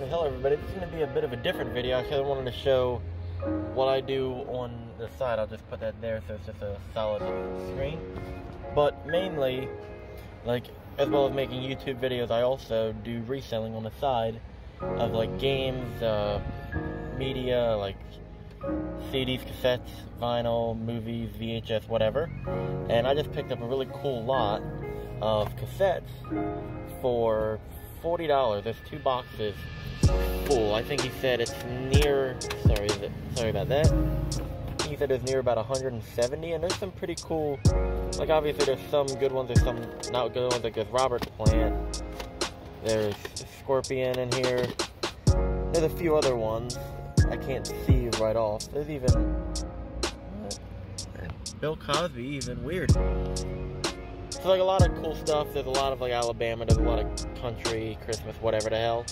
Okay, hello everybody. This is going to be a bit of a different video. Actually, I wanted to show what I do on the side. I'll just put that there so it's just a solid screen. But mainly, like, as well as making YouTube videos, I also do reselling on the side of, like, games, uh, media, like, CDs, cassettes, vinyl, movies, VHS, whatever. And I just picked up a really cool lot of cassettes for $40. There's two boxes full. I think he said it's near, sorry, is it? sorry about that. He said it's near about 170, and there's some pretty cool, like obviously there's some good ones, there's some not good ones, like there's Robert Plant, there's Scorpion in here, there's a few other ones I can't see right off. There's even Bill Cosby, even weird. So like a lot of cool stuff. There's a lot of like Alabama. There's a lot of country, Christmas, whatever the hell.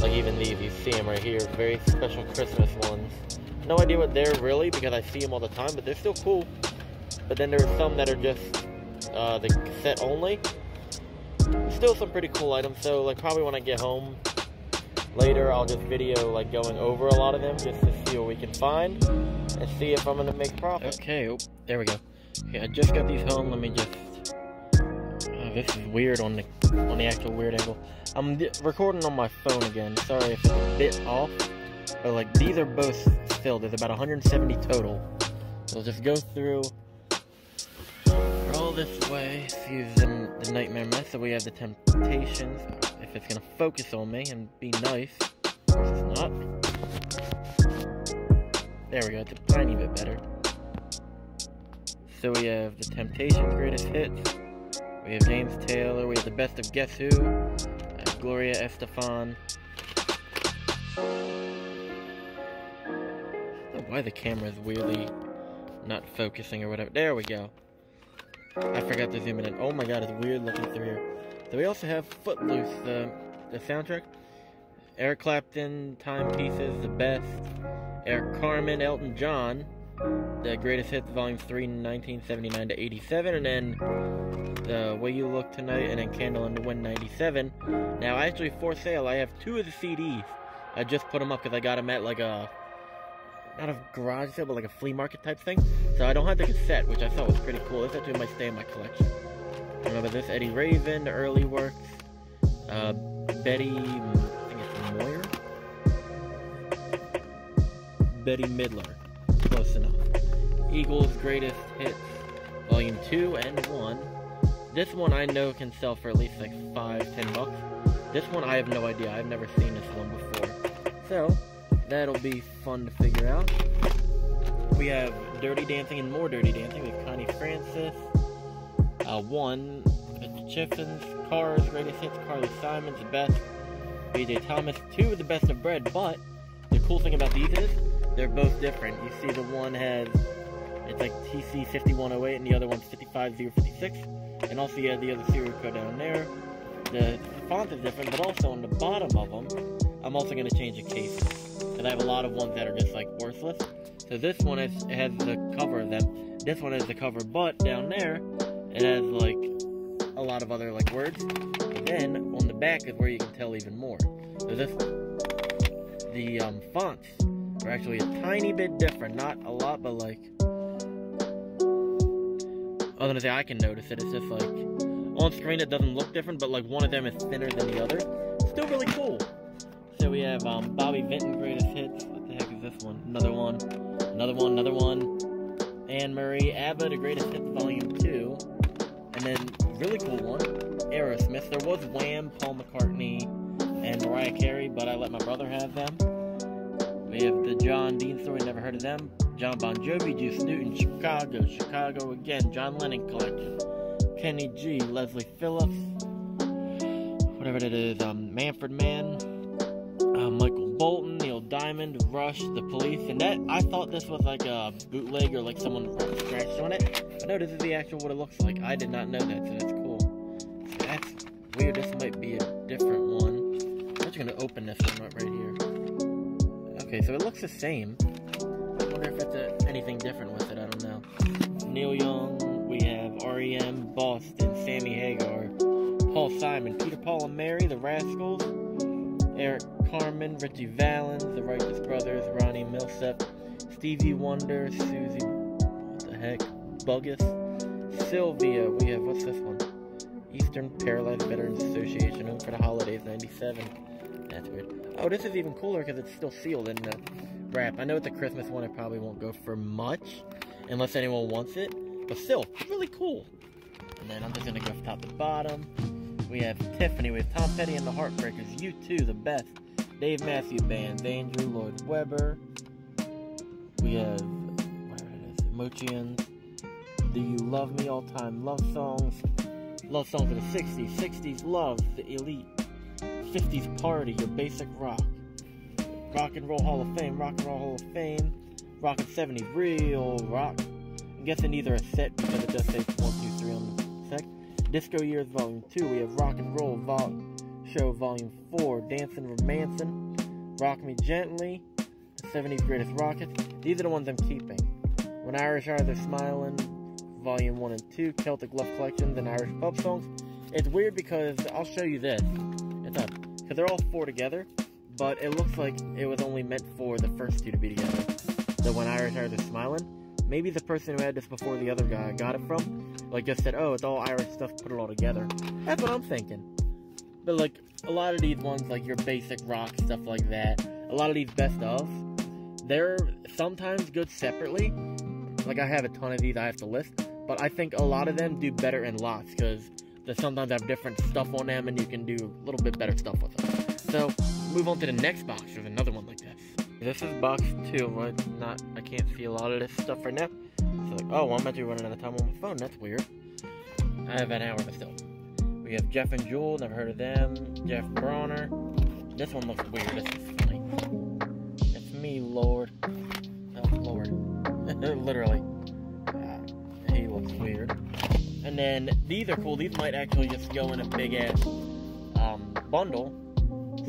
Like even these, you see them right here. Very special Christmas ones. No idea what they're really because I see them all the time, but they're still cool. But then there's some that are just uh, the cassette only. Still some pretty cool items. So like probably when I get home later, I'll just video like going over a lot of them just to see what we can find and see if I'm gonna make profit. Okay, oh, there we go. Okay, I just got these home. Let me just. Oh, this is weird on the on the actual weird angle. I'm recording on my phone again. Sorry if it's a bit off, but like these are both filled. There's about 170 total. So just go through. Roll this way. Excuse the, the nightmare mess. So we have the temptations. If it's gonna focus on me and be nice, it's not. There we go. It's a tiny bit better. So we have the Temptations greatest hits. We have James Taylor. We have the best of Guess Who. Gloria Estefan. Oh, why the camera is weirdly not focusing or whatever. There we go. I forgot to zoom in. Oh my god, it's weird looking through here. So we also have Footloose, the, the soundtrack. Eric Clapton, Timepieces, The Best. Eric Carmen, Elton John the Greatest Hits Volume 3, 1979 to 87, and then The Way You Look Tonight, and then Candle in the Wind 97. Now, actually, for sale, I have two of the CDs. I just put them up because I got them at like a, not a garage sale, but like a flea market type thing. So I don't have the cassette, which I thought was pretty cool. This actually might stay in my collection. Remember this? Eddie Raven, the early works. Uh, Betty, I think it's Moyer? Bette Midler. Close enough. Eagles Greatest Hits, Volume 2 and 1. This one I know can sell for at least like 5, 10 bucks. This one I have no idea. I've never seen this one before. So, that'll be fun to figure out. We have Dirty Dancing and More Dirty Dancing with Connie Francis. Uh, one, Chiffons, Cars, Greatest Hits, Carly Simon's, The Best, BJ Thomas. Two, The Best of Bread, but the cool thing about these is they're both different. You see the one has, it's like TC 5108 and the other one's 55056. And also you have the other serial code down there. The font is different, but also on the bottom of them, I'm also going to change the case. And I have a lot of ones that are just like worthless. So this one has, has the cover of them. This one has the cover, but down there, it has like a lot of other like words. And then on the back is where you can tell even more. So this, the um, fonts are actually a tiny bit different. Not a lot, but like... other gonna I can notice it. It's just like... On screen it doesn't look different, but like one of them is thinner than the other. Still really cool. So we have um, Bobby Vinton Greatest Hits. What the heck is this one? Another one. Another one, another one. Anne Marie, ABBA, The Greatest Hits Volume 2. And then, really cool one, Aerosmith. There was Wham, Paul McCartney, and Mariah Carey, but I let my brother have them. We have the John Dean story, never heard of them. Jon Bon Jovi, Juice Newton, Chicago, Chicago again, John Lennon collection. Kenny G, Leslie Phillips, whatever it is, um, Manfred Mann, uh, Michael Bolton, Neil Diamond, Rush, The Police, and that, I thought this was like a bootleg or like someone scratched on it, but no, this is the actual what it looks like. I did not know that, so that's cool. That's weird, this might be a different one. I'm just gonna open this one up right here. Okay, so it looks the same. I wonder if it's a, anything different with it, I don't know. Neil Young, we have REM, Boston, Sammy Hagar, Paul Simon, Peter Paul and Mary, The Rascals, Eric Carmen, Ritchie Valens, The Righteous Brothers, Ronnie Milsap, Stevie Wonder, Susie, what the heck, Bogguss, Sylvia. We have, what's this one? Eastern Paralyzed Veterans Association, home for the holidays, 97. That's weird. Oh, this is even cooler because it's still sealed in the wrap. I know it's a Christmas one, it probably won't go for much, unless anyone wants it, but still, really cool. And then I'm just gonna go from top to bottom. We have Tiffany, with Tom Petty and the Heartbreakers, You 2 the best, Dave Matthews Band, Andrew Lloyd Webber. We have, Mochians, Do You Love Me, All Time Love Songs, Love Songs of the 60s, 60s Love, The Elite, 50s Party, Your Basic Rock, Rock and Roll Hall of Fame, Rock and Roll Hall of Fame, Rock and 70s, Real Rock. I'm guessing these are a set because it does say 1, 2, 3 on the sec. Disco Years Volume 2, we have Rock and Roll Vol Show Volume 4, Dancing Romancing, Rock Me Gently, 70s Greatest Rockets. These are the ones I'm keeping. When Irish Eyes Are Smiling, Volume 1 and 2, Celtic Love Collections, and Irish Pub Songs. It's weird because I'll show you this. Because they're all four together, but it looks like it was only meant for the first two to be together. So when Irish Eyes Are Smiling, maybe the person who had this before the other guy got it from, like just said, oh, it's all Irish stuff, put it all together. That's what I'm thinking. But like, a lot of these ones, like your basic rock, stuff like that, a lot of these best of, they're sometimes good separately. Like I have a ton of these I have to list, but I think a lot of them do better in lots because they sometimes have different stuff on them and you can do a little bit better stuff with them. So move on to the next box. There's another one like this. This is box two. What? Not. I can't see a lot of this stuff right now. So like, oh, I'm actually running out of time on my phone. That's weird. I have an hour, but still. We have Jeff and Jewel. Never heard of them. Jeff Bronner. This one looks weird. This is funny. It's me, Lord. Oh, Lord. Literally. Uh, he looks weird. And then these are cool. These might actually just go in a big ass um, bundle.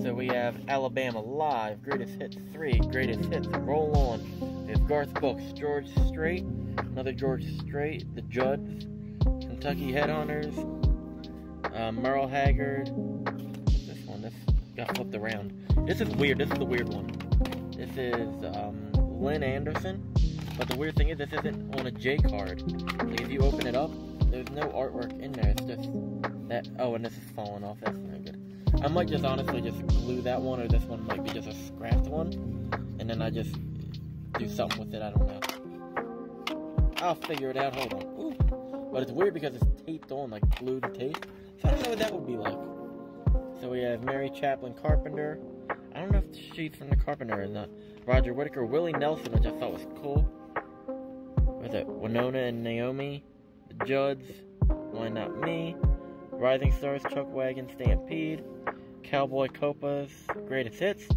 So we have Alabama Live, Greatest Hits 3, Greatest Hits, Roll On. There's Garth Brooks, George Strait, another George Strait, The Judds, Kentucky Headhunters, uh, Merle Haggard. This one, this got flipped around. This is weird. This is the weird one. This is um, Lynn Anderson. But the weird thing is, this isn't on a J card. Like if you open it up, there's no artwork in there. It's just that. Oh, and this is falling off. That's not good. I might just honestly just glue that one, or this one might be just a scrapped one, and then I just do something with it. I don't know. I'll figure it out. Hold on. Ooh. But it's weird because it's taped on, like glued tape. So I don't know what that would be like. So we have Mary Chapin Carpenter. I don't know if she's from the Carpenter or not. Roger Whittaker, Willie Nelson, which I thought was cool. Was it Wynonna and Naomi? Judds, Why Not Me? Rising Stars, Chuck Wagon, Stampede, Cowboy Copas, Greatest Hits,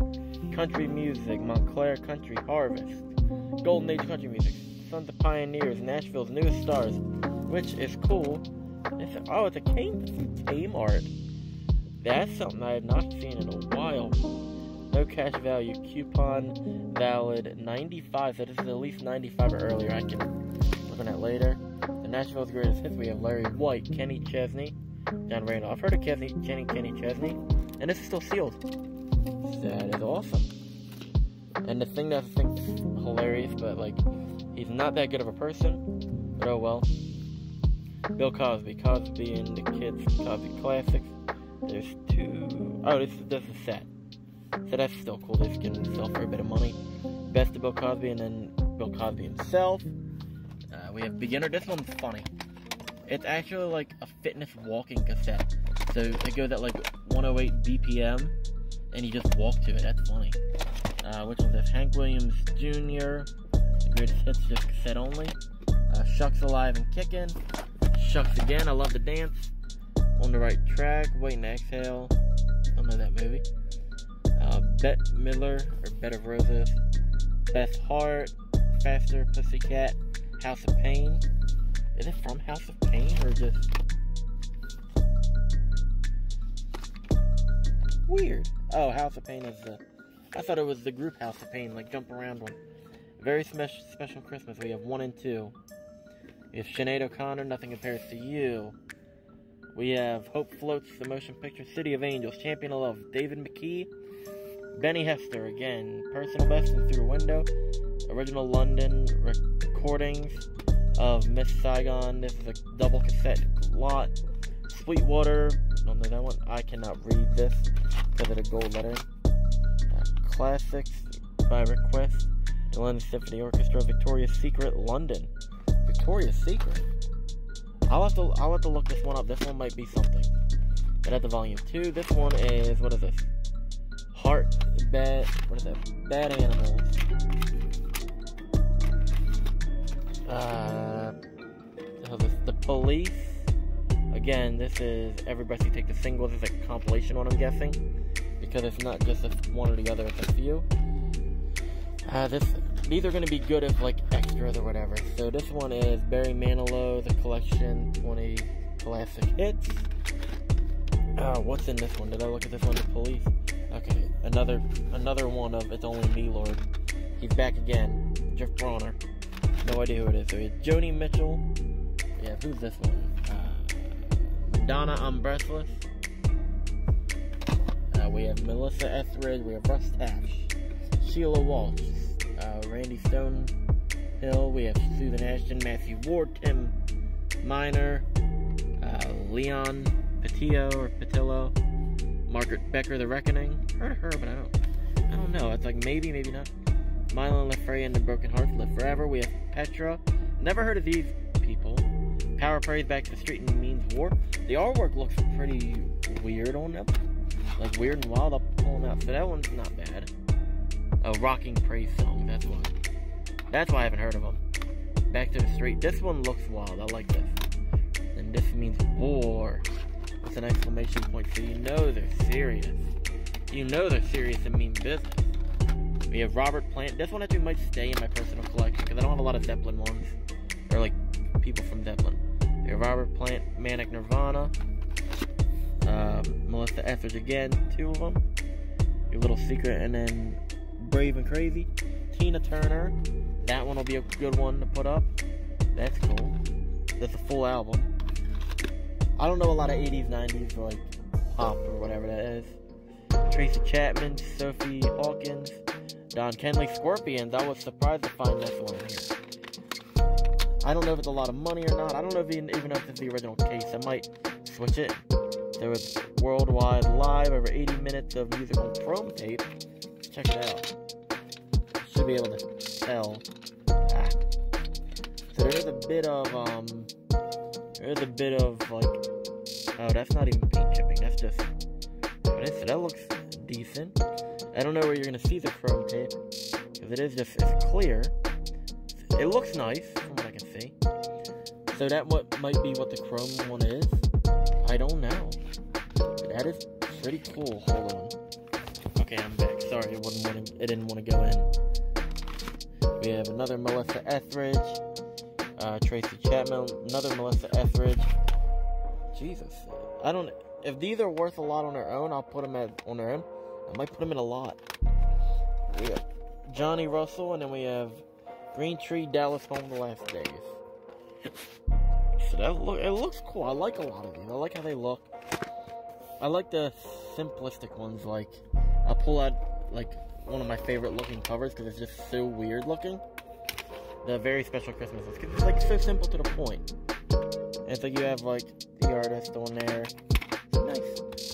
Country Music, Montclair Country Harvest, Golden Age Country Music, Sons of Pioneers, Nashville's Newest Stars, which is cool. It's, oh, it's a Kane, Tame art. That's something I have not seen in a while. No cash value, coupon valid 95, so this is at least 95 or earlier. I can look that later. Nashville's Greatest Hits, we have Lari White, Kenny Chesney, John Randolph. I've heard of Kenny, Kenny, Kenny Chesney, and this is still sealed. That is awesome. And the thing that I think is hilarious, but like, he's not that good of a person, but oh well. Bill Cosby, Cosby and the Kids, Cosby Classics. There's two. Oh, this, this is set. So that's still cool. This can sell for a bit of money. Best of Bill Cosby and then Bill Cosby himself. Uh, we have Beginner. This one's funny. It's actually like a fitness walking cassette. So it goes at like 108 BPM, and you just walk to it. That's funny. Uh, which one's this? Hank Williams Jr. The greatest hits, just cassette only. Uh, Shucks Alive and Kicking. Shucks Again. I love the dance. On the right track. Waiting to Exhale. I don't know that movie. Uh, Bette Midler or Bed of Roses. Best Heart. Faster Pussycat. House of Pain. Is it from House of Pain or just weird? Oh, House of Pain is the. I thought it was the group House of Pain, like jump around one. Very special, special Christmas. We have one and two. Have Sinead O'Connor, Nothing Compares to You. We have Hope Floats, the motion picture City of Angels, Champion of Love, David McKee, Benny Hester, again, personal best and through a window, original London recordings of Miss Saigon. This is a double cassette lot. Sweetwater, don't know that one. I cannot read this because of the gold letter. Uh, classics by request. The London Symphony Orchestra, Victoria's Secret, London. Victoria's Secret. I'll have to I'll have to look this one up. This one might be something. But at the volume two, this one is what is this? Heart bad what is that? Bad animals. Uh this, the police. Again, this is everybody take the singles. It's a compilation one I'm guessing. Because it's not just one or the other, it's a few. Uh, this these are going to be good if like extras or whatever. So this one is Barry Manilow, the collection 20 classic hits. Uh, what's in this one? Did I look at this one? The police. Okay, another another one of It's Only Me, Lord. He's back again. Jeff Bronner. No idea who it is. So have Joni Mitchell. Yeah, who's this one? Uh, Madonna, I'm Breathless. Uh, we have Melissa Etheridge. We have Russ Taff. Sheila Walsh, uh, Randy Stonehill. We have Susan Ashton, Matthew Ward, Tim Miner, uh, Leon Patillo or Patillo, Margaret Becker, The Reckoning. Heard of her, but I don't, I don't know. It's like maybe, maybe not. Mylon Lefray and the Broken Hearts Live Forever. We have Petra. Never heard of these people. Power Praise Back to the Street and Means War. The artwork looks pretty weird on them. Like weird and wild. I'll pull them out. So that one's not bad a rocking praise song. That's why. That's why I haven't heard of them. Back to the street. This one looks wild. I like this. And this means war. It's an exclamation point, so you know they're serious. You know they're serious and mean business. We have Robert Plant. This one actually might stay in my personal collection because I don't have a lot of Zeppelin ones. Or like people from Zeppelin. We have Robert Plant, Manic Nirvana. Um, Melissa Etheridge again, two of them. Your little secret, and then Brave and Crazy. Tina Turner. That one will be a good one to put up. That's cool. That's a full album. I don't know a lot of 80s, 90s, like pop or whatever that is. Tracy Chapman, Sophie Hawkins, Don Kenley Scorpions. I was surprised to find this one here. I don't know if it's a lot of money or not. I don't know if even, even if it's the original case. I might switch it. There was worldwide live over 80 minutes of music on chrome tape. Check it out should be able to tell. Ah. So there's a bit of, um, there's a bit of, like, oh, that's not even paint chipping, that's just, it? That looks decent. I don't know where you're going to see the chrome tape, because it is just, it's clear. It looks nice, from what I can see. So that what might be what the chrome one is. I don't know. That is pretty cool. Hold on. Okay, I'm back. Sorry, it want to, it didn't want to go in. We have another Melissa Etheridge, uh, Tracy Chapman, another Melissa Etheridge. Jesus, I don't. If these are worth a lot on their own, I'll put them at on their own. I might put them in a lot. We have Johnny Russell, and then we have Green Tree, Dallas Holm, The Last Days. So that look, it looks cool. I like a lot of these. I like how they look. I like the simplistic ones. Like I pull out like one of my favorite looking covers because it's just so weird looking. The very special Christmas list. It's like so simple to the point. And so you have like the artist on there.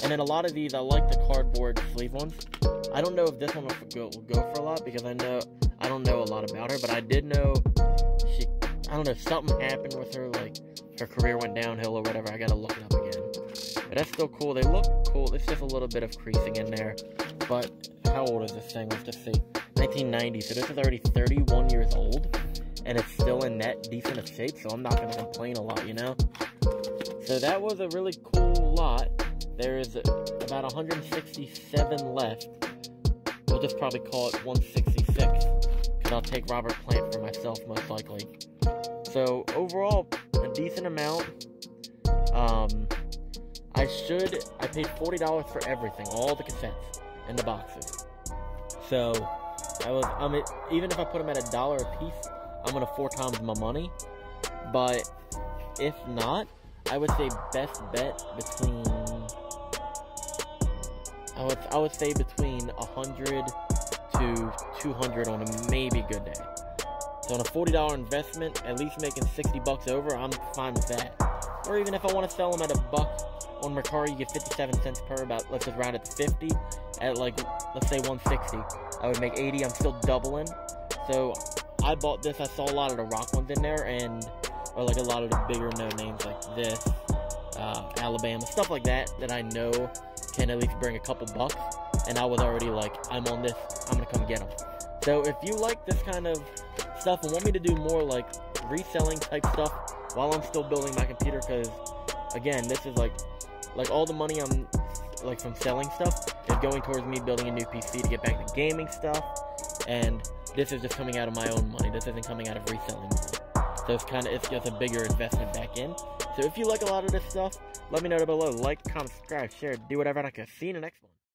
And then a lot of these, I like the cardboard sleeve ones. I don't know if this one will go, will go for a lot because I know I don't know a lot about her, but I did know she. I don't know something happened with her, like her career went downhill or whatever. I gotta look it up again. But that's still cool. They look cool. It's just a little bit of creasing in there, but how old is this thing? Let's just see. 1990, so this is already 31 years old, and it's still in that decent of shape, so I'm not to complain a lot, you know? So that was a really cool lot. There's about 167 left. We'll just probably call it 166, because I'll take Robert Plant for myself, most likely. So, overall, a decent amount. Um, I should, I paid $40 for everything, all the cassettes and the boxes. So I was, I mean, even if I put them at a dollar a piece, I'm gonna four times my money. But if not, I would say best bet between I would I would say between 100 to 200 on a maybe good day. So on a $40 investment, at least making 60 bucks over, I'm fine with that. Or even if I want to sell them at a buck on Mercari, you get 57 cents per. About let's just round it to 50. At like let's say 160, I would make 80. I'm still doubling. So I bought this. I saw a lot of the rock ones in there, and or like a lot of the bigger no names like this, uh, Alabama, stuff like that that I know can at least bring a couple bucks. And I was already like, I'm on this. I'm gonna come get them. So if you like this kind of stuff and want me to do more like reselling type stuff while I'm still building my computer, because again, this is like like all the money I'm like from selling stuff is going towards me building a new PC to get back to gaming stuff, and this is just coming out of my own money. This isn't coming out of reselling money. So it's kind of it's just a bigger investment back in. So if you like a lot of this stuff, let me know down below. Like, comment, subscribe, share, do whatever, and I can see you in the next one.